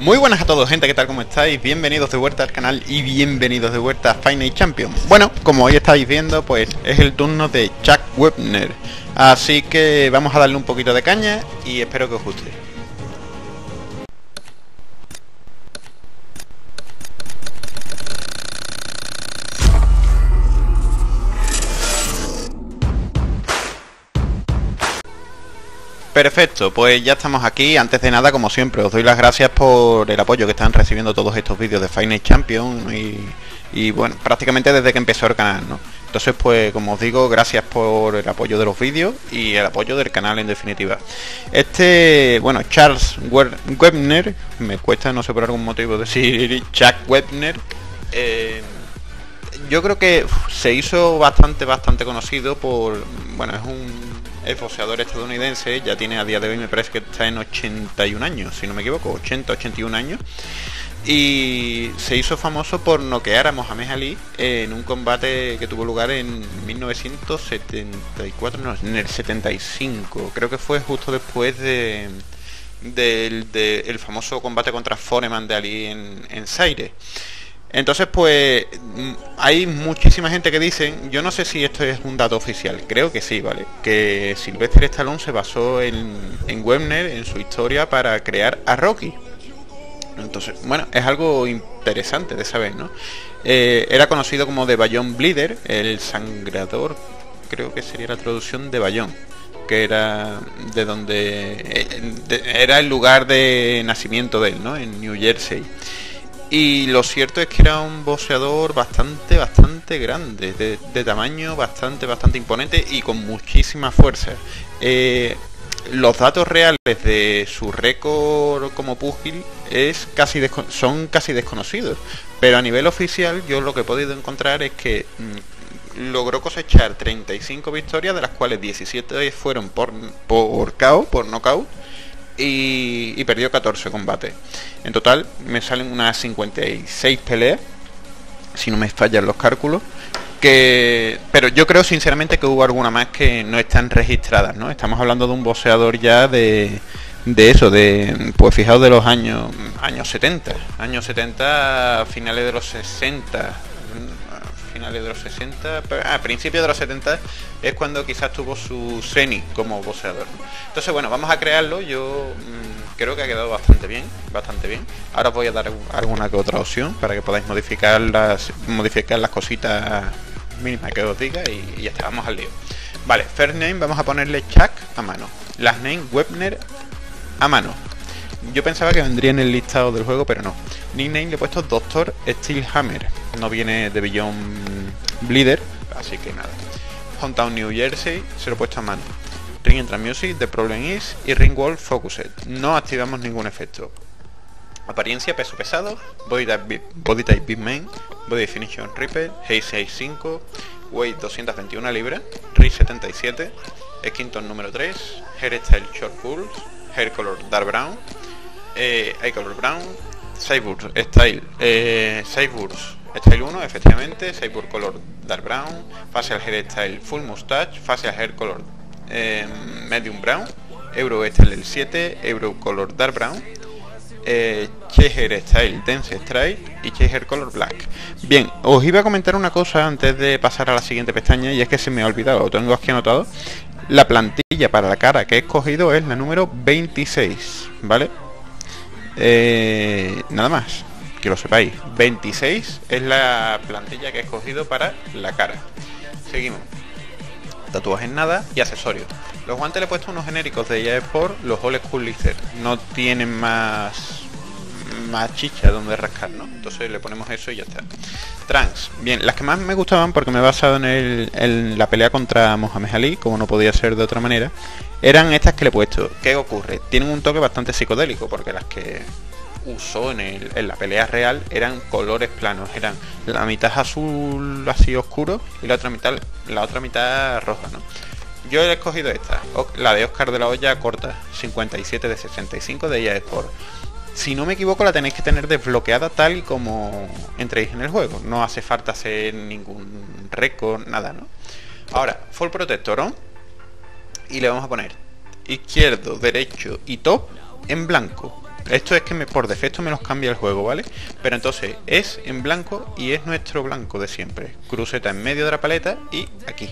Muy buenas a todos gente, ¿qué tal? ¿Cómo estáis? Bienvenidos de vuelta al canal y bienvenidos de vuelta a Final Champion Bueno, como hoy estáis viendo, pues es el turno de Chuck Webner Así que vamos a darle un poquito de caña y espero que os guste Perfecto, pues ya estamos aquí. Antes de nada, como siempre, os doy las gracias por el apoyo que están recibiendo todos estos vídeos de Final Champion y, bueno, prácticamente desde que empezó el canal, ¿no? Entonces, pues como os digo, gracias por el apoyo de los vídeos y el apoyo del canal en definitiva. Este, bueno, Charles Webner, me cuesta, no sé por algún motivo decir Chuck Webner, eh, yo creo que se hizo bastante, bastante conocido por, bueno, es un es boxeador estadounidense, ya tiene a día de hoy, me parece que está en 81 años, si no me equivoco, 80, 81 años. Y se hizo famoso por noquear a Mohamed Ali en un combate que tuvo lugar en 1974, no, en el 75. Creo que fue justo después de, del famoso combate contra Foreman de Ali en, en Zaire. Entonces, pues mm, hay muchísima gente que dicen, yo no sé si esto es un dato oficial, creo que sí, ¿vale? Que Sylvester Stallone se basó en, en Webner, en su historia, para crear a Rocky. Entonces, bueno, es algo interesante de saber, ¿no? Eh, era conocido como de Bayón Bleeder, el sangrador, creo que sería la traducción de Bayón, que era de donde eh, era el lugar de nacimiento de él, ¿no? En New Jersey. Y lo cierto es que era un boxeador bastante, bastante grande, de, tamaño bastante, bastante imponente y con muchísima fuerza. Eh, los datos reales de su récord como púgil es casi son casi desconocidos, pero a nivel oficial yo lo que he podido encontrar es que mm, logró cosechar 35 victorias, de las cuales 17 fueron por, por KO, por knockout, y, perdió 14 combates. En total me salen unas 56 peleas, si no me fallan los cálculos. Que, pero yo creo sinceramente que hubo alguna más que no están registradas, ¿no? Estamos hablando de un boxeador ya de, de eso, de pues fijaos de los años años 70, años 70, finales de los 60, finales de los 60, a principios de los 70 es cuando quizás tuvo su Seni como boxeador. Entonces, bueno, vamos a crearlo. Yo mm, creo que ha quedado bastante bien, bastante bien. Ahora os voy a dar alguna que otra opción para que podáis modificar las, modificar las cositas mínimas que os diga y, ya está, vamos al lío. Vale, first name vamos a ponerle Chuck a mano. Last name Webner a mano. Yo pensaba que vendría en el listado del juego, pero no. Nickname le he puesto Doctor Steelhammer. No viene de Beyond Bleeder, así que nada. Hometown New Jersey, se lo he puesto a mano. Ring Entra Music, The Problem Is y Ring Wall Focused. No activamos ningún efecto. Apariencia, peso pesado, Body Type, body type Big Man, Body Definition Ripple, Haze 65, Weight 221 libras, Ring 77, Skinton número 3, Hairstyle Short Pulse, Hair Color Dark Brown, eh, Eye Color Brown, Cyber Style, eh, Style 1, efectivamente, Cyber Color Dark Brown, Facial Hair Style Full Mustache, Facial Hair Color eh, Medium Brown, Euro Style 7, Euro Color Dark Brown, eh, Hair Style Dense Stripe y Hair Color Black. Bien, os iba a comentar una cosa antes de pasar a la siguiente pestaña y es que se me ha olvidado, lo tengo aquí anotado. La plantilla para la cara que he escogido es la número 26, ¿vale? Eh, nada más, que lo sepáis. 26 es la plantilla que he escogido para la cara. Seguimos. Tatuajes nada y accesorios. Los guantes le he puesto unos genéricos de EA Sport, los Old School. No tienen más más chicha donde rascar, ¿no? Entonces le ponemos eso y ya está. Trans. Bien, las que más me gustaban porque me he basado en, el, en la pelea contra Mohamed Ali, como no podía ser de otra manera, eran estas que le he puesto. ¿Qué ocurre? Tienen un toque bastante psicodélico porque las que usó en, el, en la pelea real eran colores planos, eran la mitad azul así oscuro y la otra mitad la otra mitad roja, ¿no? Yo he escogido esta, la de Oscar de la Olla corta, 57 de 65 de ella Sport. Si no me equivoco la tenéis que tener desbloqueada tal y como entréis en el juego. No hace falta hacer ningún récord, nada, ¿no? Ahora, Full Protector y le vamos a poner izquierdo, derecho y top en blanco Esto es que por defecto me los cambia el juego, ¿vale? Pero entonces es en blanco y es nuestro blanco de siempre. Cruceta en medio de la paleta y aquí.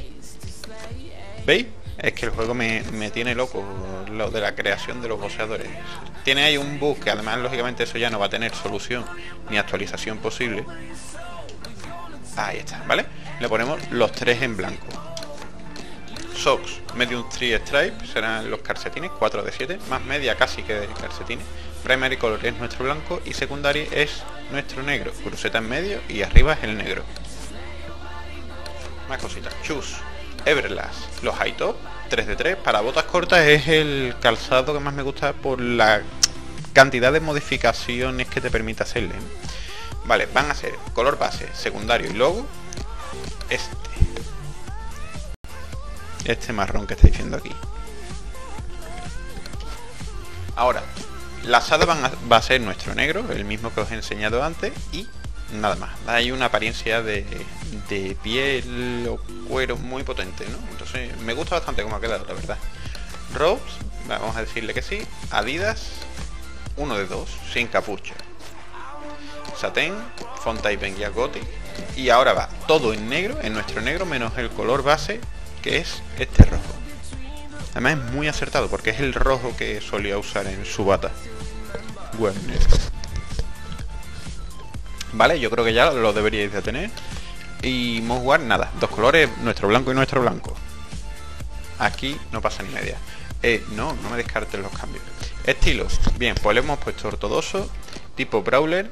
¿Veis? Es que el juego me, me tiene loco lo de la creación de los boceadores. Tiene ahí un bug que además lógicamente eso ya no va a tener solución ni actualización posible. Ahí está, ¿vale? Le ponemos los tres en blanco. Socks, medium 3 stripe, serán los calcetines, 4 de 7, más media casi que de calcetines. Primary color es nuestro blanco y secondary es nuestro negro. Cruceta en medio y arriba es el negro. Más cositas. Choose, Everlast, los high top, 3 de 3. Para botas cortas es el calzado que más me gusta por la cantidad de modificaciones que te permite hacerle. Vale, van a ser color base, secundario y logo. Este. Este marrón que estáis viendo aquí. Ahora, la asada va a ser nuestro negro, el mismo que os he enseñado antes, y nada más. Hay una apariencia de, piel o cuero muy potente, ¿no? Entonces me gusta bastante cómo ha quedado, la verdad. Robes, vamos a decirle que sí. Adidas, uno de dos, sin capucha. Satén, Fontaine y Gothic. Y ahora va todo en negro, en nuestro negro, menos el color base, que es este rojo. Además es muy acertado porque es el rojo que solía usar en su bata. Bueno, Vale, yo creo que ya lo deberíais de tener. Y Moswar, nada, dos colores, nuestro blanco y nuestro blanco. Aquí no pasa ni media. Eh, no, no me descarten los cambios. Estilos, bien, pues le hemos puesto ortodoxo, tipo Brawler,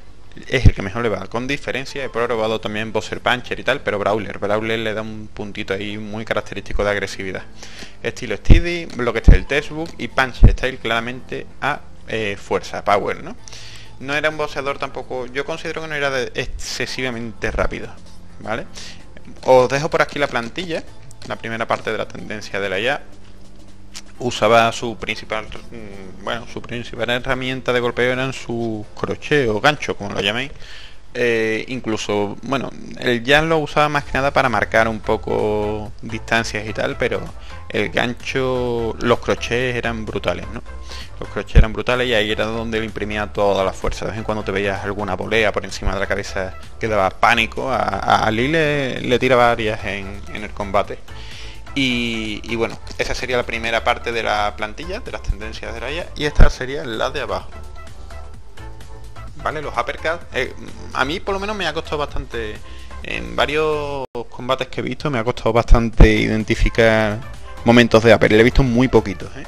es el que mejor le va, con diferencia. He probado también Bowser Puncher y tal, pero Brawler, Brawler le da un puntito ahí muy característico de agresividad. Estilo Steady, lo que está el textbook y Punch Style claramente a eh, fuerza, power, ¿no? No era un boxeador tampoco, yo considero que no era excesivamente rápido, ¿vale? Os dejo por aquí la plantilla, la primera parte de la tendencia de la IA. Usaba su principal, mm, bueno, su principal herramienta de golpeo eran su crochet o gancho, como lo llaméis. Eh, incluso, bueno, el jazz lo usaba más que nada para marcar un poco distancias y tal, pero el gancho, los crochets eran brutales, ¿no? Los crochets eran brutales y ahí era donde le imprimía toda la fuerza. De vez en cuando te veías alguna bolea por encima de la cabeza que daba pánico. A, Ali le, tira varias en, el combate. Y, bueno, esa sería la primera parte de la plantilla, de las tendencias de Raya, y esta sería la de abajo. ¿Vale? Los uppercuts. Eh, a mí por lo menos me ha costado bastante. En varios combates que he visto me ha costado bastante identificar momentos de upper. Le he visto muy poquitos, ¿eh?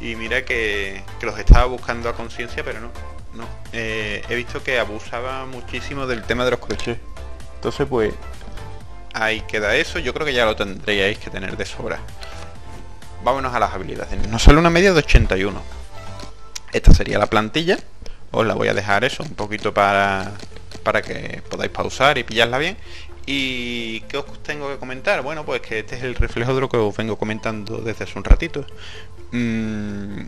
Y mira que, los estaba buscando a conciencia, pero no. no. Eh, he visto que abusaba muchísimo del tema de los crochets. Entonces, pues, ahí queda eso. Yo creo que ya lo tendríais que tener de sobra. Vámonos a las habilidades. Nos sale una media de 81. Esta sería la plantilla. Os la voy a dejar eso un poquito para, para que podáis pausar y pillarla bien. ¿Y qué os tengo que comentar? Bueno, pues que este es el reflejo de lo que os vengo comentando desde hace un ratito. Mm,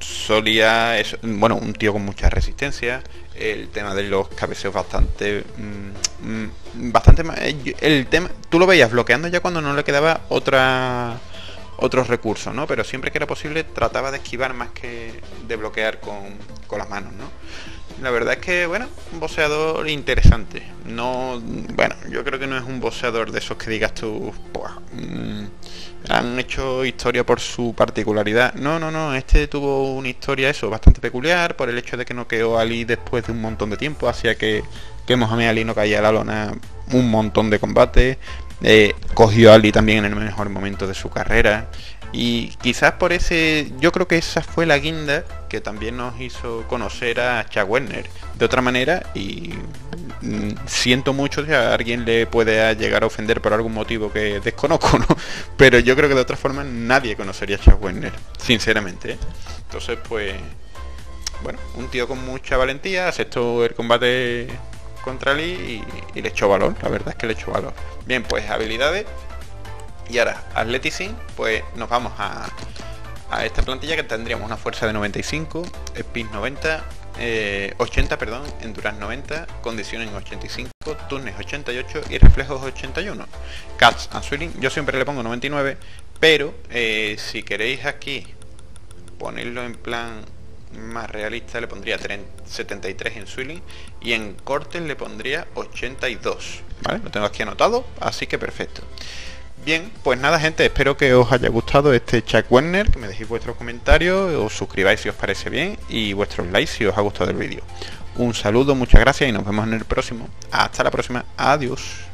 solía, es, bueno, un tío con mucha resistencia, el tema de los cabeceos bastante, mm, mm, bastante eh, el tema, tú lo veías bloqueando ya cuando no le quedaba otra otros recursos, ¿no? Pero siempre que era posible trataba de esquivar más que de bloquear con, con las manos, ¿no? La verdad es que, bueno, un boxeador interesante. No, bueno, yo creo que no es un boxeador de esos que digas tú, han hecho historia por su particularidad. No, no, no, este tuvo una historia eso, bastante peculiar, por el hecho de que no quedó Ali después de un montón de tiempo, hacía que, que Mohamed Ali no caía a la lona un montón de combates. Eh, cogió a Ali también en el mejor momento de su carrera. Y quizás por ese, yo creo que esa fue la guinda que también nos hizo conocer a Chuck Werner de otra manera y mm, siento mucho si a alguien le puede llegar a ofender por algún motivo que desconozco, ¿no? Pero yo creo que de otra forma nadie conocería a Chuck Werner, sinceramente. ¿eh? Entonces, pues, bueno, un tío con mucha valentía aceptó el combate contra Lee y, y le echó valor, la verdad es que le echó valor. Bien, pues habilidades y ahora, Athleticism, pues nos vamos a, a esta plantilla que tendríamos una fuerza de 95, speed 90, 80, perdón, endurance 90, condiciones 85, turnes 88 y reflejos 81. Cats and Swilling, yo siempre le pongo 99, pero eh, si queréis aquí ponerlo en plan más realista le pondría 73 en Swilling y en cortes le pondría 82. ¿Vale? Lo tengo aquí anotado, así que perfecto. Bien, pues nada gente, espero que os haya gustado este Chuck Werner, que me dejéis vuestros comentarios, os suscribáis si os parece bien y vuestros likes si os ha gustado el vídeo. Un saludo, muchas gracias y nos vemos en el próximo. Hasta la próxima, adiós.